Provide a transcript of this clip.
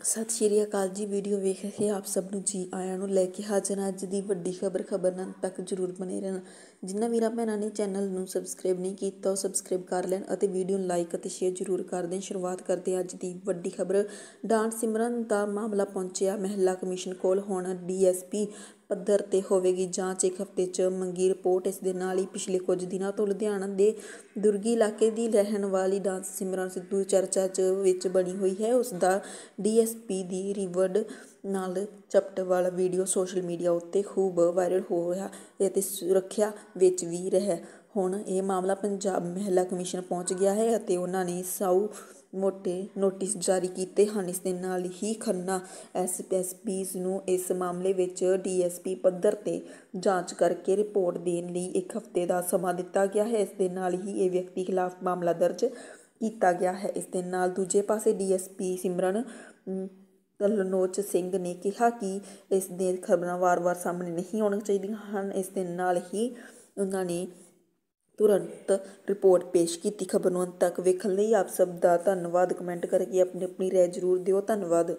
ਸਤਿ ਸ਼੍ਰੀ ਅਕਾਲ ਜੀ। ਵੀਡੀਓ ਵੇਖ ਰਹੇ ਆਪ ਸਭ ਨੂੰ ਜੀ ਆਇਆਂ ਨੂੰ ਲੈ ਕੇ ਹਾਜ਼ਰ ਅੱਜ ਦੀ ਵੱਡੀ ਖਬਰ ਖਬਰ ਨਾਲ ਤੱਕ ਜਰੂਰ ਬਣੇ ਰਹਿਣਾ। ਜਿਨ੍ਹਾਂ ਵੀਰਾਂ ਭੈਣਾਂ ਨੇ ਚੈਨਲ ਨੂੰ ਸਬਸਕ੍ਰਾਈਬ ਨਹੀਂ ਕੀਤਾ, ਉਹ ਸਬਸਕ੍ਰਾਈਬ ਕਰ ਲੈਣ ਅਤੇ ਵੀਡੀਓ ਨੂੰ ਲਾਈਕ ਅਤੇ ਸ਼ੇਅਰ ਜਰੂਰ ਕਰ ਦੇਣ। ਸ਼ੁਰੂਆਤ ਕਰਦੇ ਹਾਂ ਅੱਜ ਦੀ ਵੱਡੀ ਖਬਰ। ਡਾਂਟ ਸਿਮਰਨ ਦਾ ਮਾਮਲਾ ਪਹੁੰਚਿਆ। ਮਹਿਲਾ ਕਮਿਸ਼ਨ ਕੋਲ ਹੁਣ ਡੀਐਸਪੀ ਪੱਧਰ ਤੇ ਹੋਵੇਗੀ ਜਾਂਚ। ਇੱਕ ਹਫ਼ਤੇ 'ਚ ਮੰਗੀ ਰਿਪੋਰਟ। ਇਸ ਦੇ ਨਾਲ ਹੀ ਪਿਛਲੇ ਕੁਝ ਦਿਨਾਂ ਤੋਂ ਲੁਧਿਆਣਾ ਦੇ ਦੁਰਗੀ ਇਲਾਕੇ ਦੀ ਰਹਿਣ ਵਾਲੀ ਡਾਂਸ ਸਿਮਰਨ ਸਿੱਧੂ ਚਰਚਾ 'ਚ ਵਿੱਚ ਬਣੀ ਹੋਈ ਹੈ। ਉਸ ਦਾ ਡੀਐਸਪੀ ਦੀ ਰਿਵਰਡ ਨਾਲ ਚਪਟ ਵਾਲਾ ਵੀਡੀਓ ਸੋਸ਼ਲ ਮੀਡੀਆ ਉੱਤੇ ਖੂਬ ਵਾਇਰਲ ਹੋ ਰਿਹਾ ਅਤੇ ਸੁਰੱਖਿਆ ਵਿੱਚ ਵੀ ਰਿਹਾ ਹੁਣ ਇਹ ਮਾਮਲਾ ਪੰਜਾਬ ਮਹਿਲਾ ਕਮਿਸ਼ਨ ਪਹੁੰਚ ਗਿਆ ਹੈ ਅਤੇ ਉਹਨਾਂ ਨੇ ਸਾਊ ਮੋਟੇ ਨੋਟਿਸ ਜਾਰੀ ਕੀਤੇ ਹਨ। ਇਸ ਦੇ ਨਾਲ ਹੀ ਖੰਨਾ ਐਸਐਸਪੀਸ ਨੂੰ ਇਸ ਮਾਮਲੇ ਵਿੱਚ ਡੀਐਸਪੀ ਪੱਧਰ ਤੇ ਜਾਂਚ ਕਰਕੇ ਰਿਪੋਰਟ ਦੇਣ ਲਈ ਇੱਕ ਹਫ਼ਤੇ ਦਾ ਸਮਾਂ ਦਿੱਤਾ ਗਿਆ ਹੈ। ਇਸ ਦੇ ਨਾਲ ਹੀ ਇਹ ਵਿਅਕਤੀ ਖਿਲਾਫ ਮਾਮਲਾ ਦਰਜ ਕੀਤਾ ਗਿਆ ਹੈ। ਇਸ ਦੇ ਨਾਲ ਦੂਜੇ ਪਾਸੇ ਡੀਐਸਪੀ ਸਿਮਰਨ ਤਲਨੋਚ ਸਿੰਘ ਨੇ ਕਿਹਾ ਕਿ ਇਸ ਦੇ ਖਬਰਾਂ ਵਾਰ-ਵਾਰ ਸਾਹਮਣੇ ਨਹੀਂ ਆਉਣੀਆਂ ਚਾਹੀਦੀਆਂ ਹਨ। ਇਸ ਦੇ ਨਾਲ ਹੀ ਉਹਨਾਂ ਨੇ ਤੁਰੰਤ ਰਿਪੋਰਟ ਪੇਸ਼ ਕੀਤੀ। ਖਬਰ ਨੂੰ ਅੰਤ ਤੱਕ ਵੇਖਣ ਲਈ ਆਪ ਸਭ ਦਾ ਧੰਨਵਾਦ। ਕਮੈਂਟ ਕਰਕੇ ਆਪਣੀ ਆਪਣੀ ਰਾਏ ਜ਼ਰੂਰ ਦਿਓ। ਧੰਨਵਾਦ।